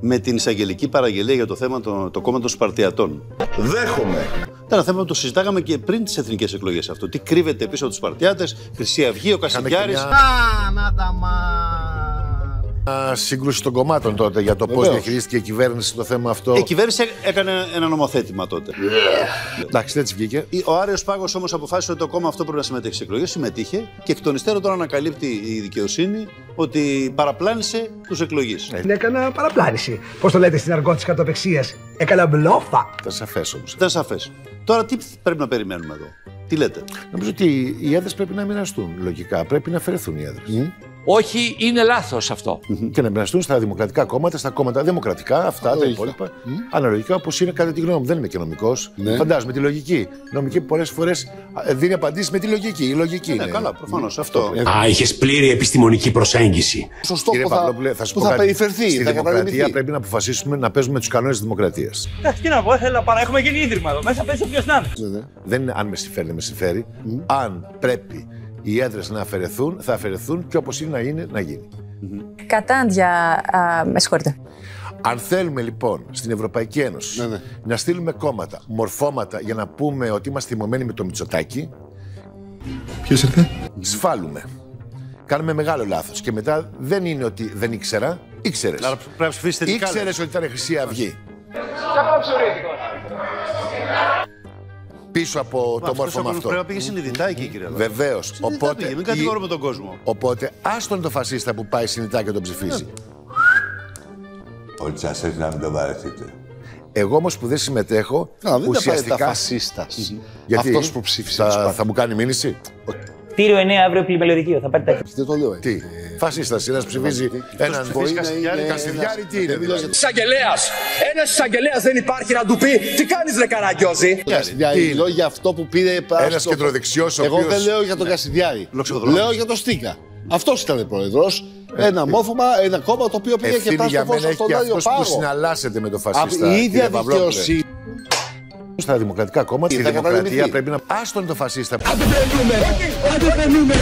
με την εισαγγελική παραγγελία για το θέμα το, το κόμμα των Σπαρτιατών. Δέχομαι. Ήταν ένα θέμα που το συζητάγαμε και πριν τις εθνικές εκλογές αυτό. Τι κρύβεται πίσω από τους Σπαρτιάτες, Χρυσή Αυγή, ο Κασιδιάρης. Α, να τα μα. Σύγκρουση των κομμάτων τότε για το πώς Βεβαίως. διαχειρίστηκε η κυβέρνηση το θέμα αυτό. Η κυβέρνηση έκανε ένα νομοθέτημα τότε. Εντάξει, έτσι βγήκε. Ο Άριος Πάγος όμως αποφάσισε ότι το κόμμα αυτό πρέπει να συμμετέχει στις εκλογές. Συμμετείχε και εκ των υστέρων τώρα ανακαλύπτει η δικαιοσύνη ότι παραπλάνησε τους εκλογείς. Έκανα παραπλάνηση. Πώς το λέτε στην αργό της κατοπεξίας; Έκανα μπλόφα. Ήταν σαφέ όμως. Ήταν σαφέ. Τώρα τι πρέπει να περιμένουμε εδώ; Τι λέτε; Νομίζω ότι οι έδρε πρέπει να μοιραστούν λογικά. Πρέπει να αφαιρεθούν οι έδρε. Όχι, είναι λάθος αυτό. Και να μοιραστούν στα δημοκρατικά κόμματα, στα κόμματα δημοκρατικά, αυτά τα υπόλοιπα. Αναλογικά όπως είναι κατά τη γνώμη μου. Δεν είμαι και νομικός. Φαντάζομαι τη λογική. Η νομική πολλές φορές δίνει απαντήσεις με τη λογική. Η λογική Ναι, είναι. καλά, προφανώς αυτό. Α, είχες πλήρη επιστημονική προσέγγιση. Σωστό Κύριε που θα, Παπαδόπουλε, θα σου που πω θα κάτι. περιφερθεί, Στη θα δημοκρατία κατανοηθεί. πρέπει να αποφασίσουμε να παίζουμε τους κανόνες της δημοκρατίας. Εντάξει, τι να πω, θέλω παρά. Έχουμε γίνει ίδρυμα εδώ. Μέσα πέσει όποιος να είναι. Δεν είναι αν με συμφέρει, δεν με συμφέρει. Αν πρέπει οι έδρες να αφαιρεθούν, θα αφαιρεθούν και όπως είναι να είναι, να γίνει. Κατάντια. Α, με συγχωρείτε. Αν θέλουμε λοιπόν στην Ευρωπαϊκή Ένωση Ναι, ναι. να στείλουμε κόμματα, μορφώματα για να πούμε ότι είμαστε θυμωμένοι με το Μητσοτάκι, Ποιος ήρθε; σφάλουμε. Κάνουμε μεγάλο λάθος. Και μετά δεν είναι ότι δεν ήξερα, ήξερες. Άρα πρέπει να ψηφίσετε τι Ήξερες ότι ήταν Χρυσή Αυγή. Πίσω από το μόρφωμα αυτό. Πρέπει να πήγε συνειδητά εκεί, κύριε Λάμπη. Βεβαίως. Συνειδητά Οπότε, πήγε, μην η- κατηγορούμε τον κόσμο. Οπότε, άστον το φασίστα που πάει συνειδητά και τον ψηφίζει. Ότι σας έρθει να μην το βαρεθείτε. Εγώ όμως που δεν συμμετέχω, Α, δεν είναι απαραίτητα ουσιαστικά. φασίστας. Γιατί; Αυτός που ψήφισε. τους θα, Σπάρτες. θα μου κάνει μήνυση; Κτίριο 9 αύριο πλημελιωδικείο. Θα πάρει τα Δεν το λέω. ε. Τι, φασίστας, ένας ψηφίζει έναν Μπορεί να Κασιδιάρη. είναι Κασιδιάρη ένας- τι είναι. Δεν μιλάω δηλαδή. για Εισαγγελέα! Ένα εισαγγελέα δεν υπάρχει να του πει τι κάνεις, Ρε Καραγκιόζη; τον Κασιδιάρη. Τι; Μιλώ για αυτό που πήρε. Ένας στο- κεντροδεξιός, ο Εγώ οποίος- δεν λέω για τον Κασιδιάρη. Λοξοδρόμος. Λέω για τον Στίκα. Αυτός ήταν πρόεδρος. Ένα μόρφωμα, ένα κόμμα το οποίο πήγε και Ευθύνη πάει για στο φως μένα έχει στον και Άριο αυτός που Πάγο. συναλλάσσεται με το Από φασίστα. η κύριε ίδια Παυλόπουλε. δικαιοσύνη. Στα δημοκρατικά κόμματα, στη Θα δημοκρατία κατανοηθεί. πρέπει να. Άστον το φασίστα. Αντιπρενούμε! Αντιπρενούμε!